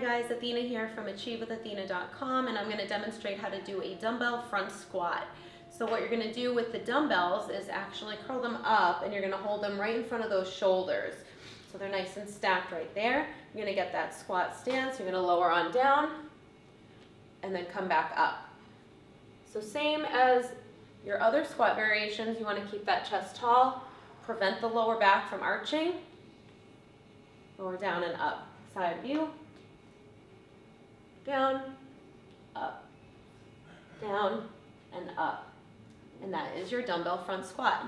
guys, Athena here from achievewithathena.com and I'm going to demonstrate how to do a dumbbell front squat. So what you're going to do with the dumbbells is actually curl them up and you're going to hold them right in front of those shoulders. So they're nice and stacked right there. You're going to get that squat stance. You're going to lower on down and then come back up. So same as your other squat variations, you want to keep that chest tall, prevent the lower back from arching, lower down and up. Side view, down, up, down, and up. And that is your dumbbell front squat.